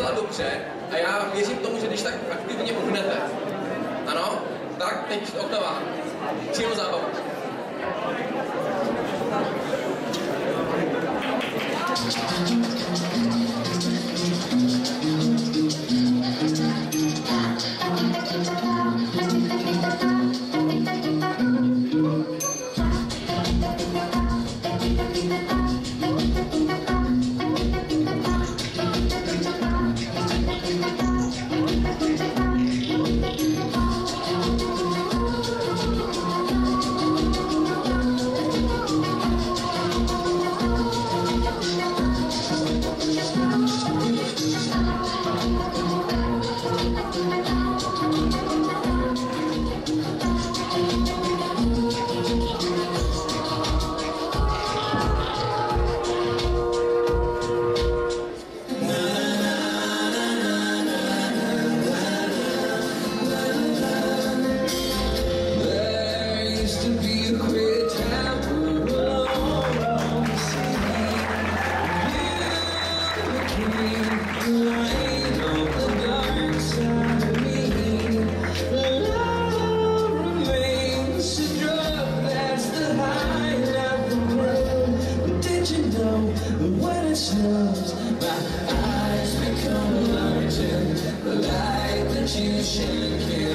docela dobře a já věřím tomu, že když tak aktivně uhnete. Ano? Tak, teď oktava. Příjemnou zábavu. There The light that you shine can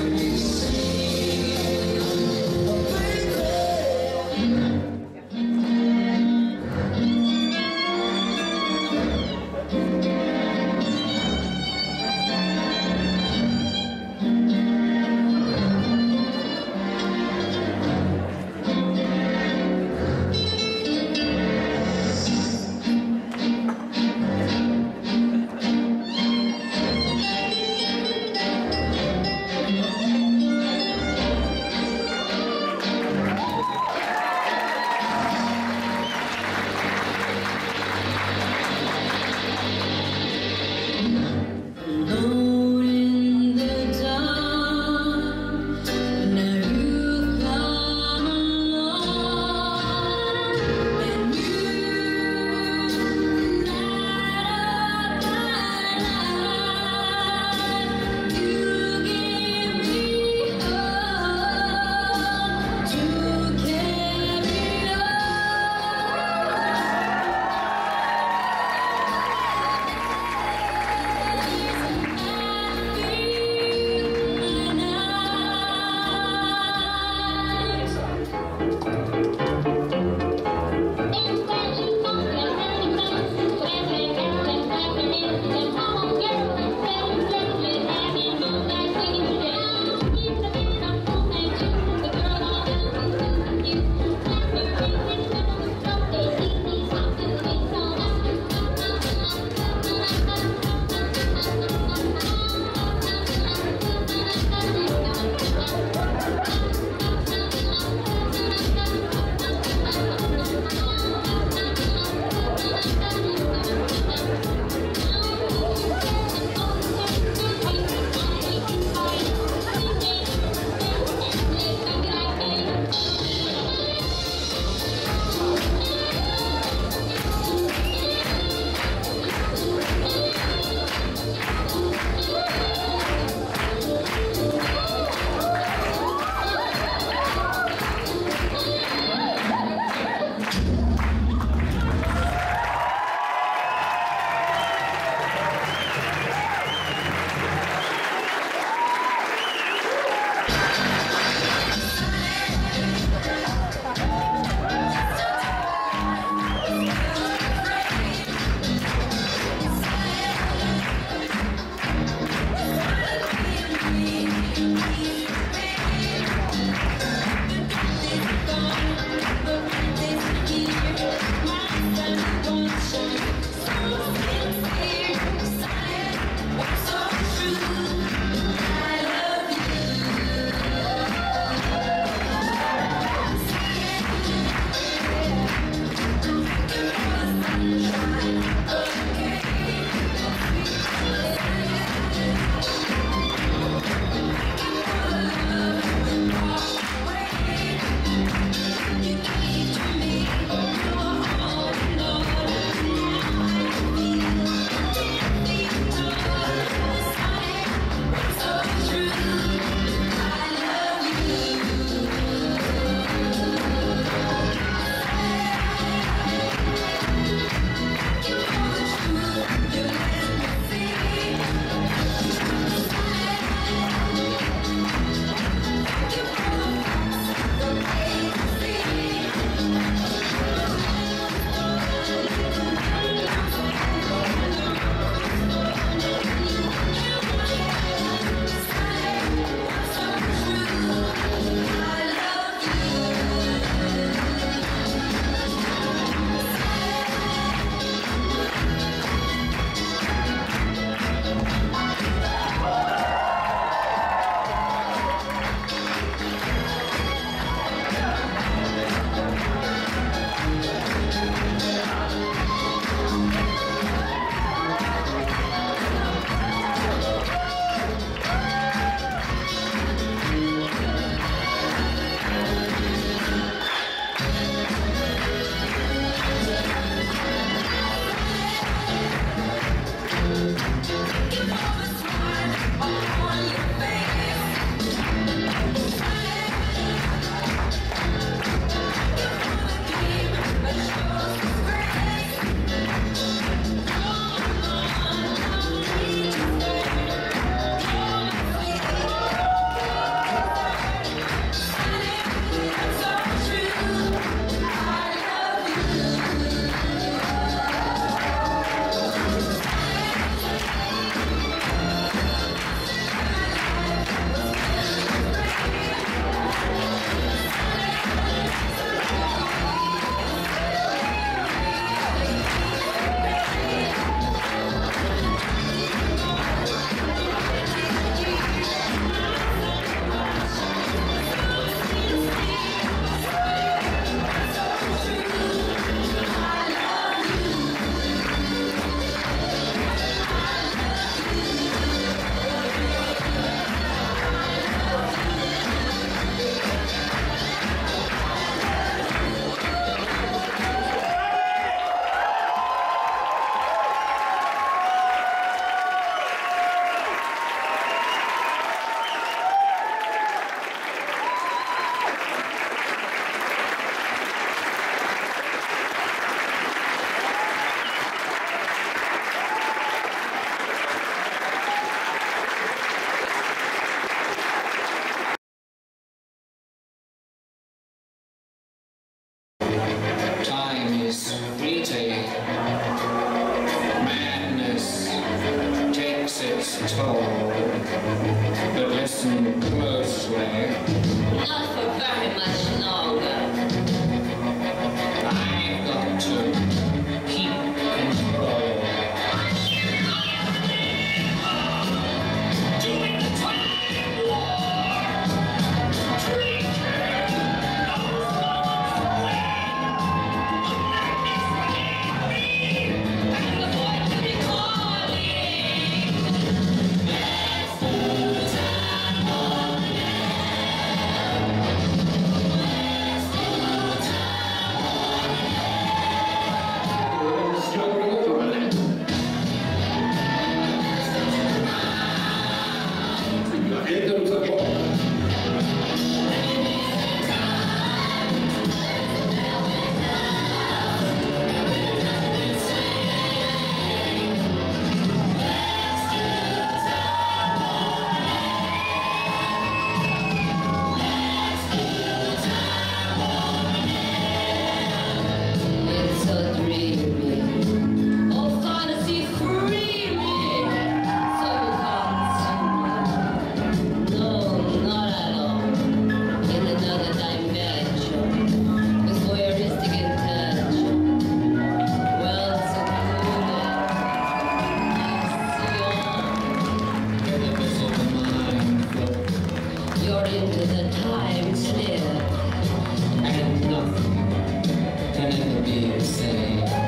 fear, say.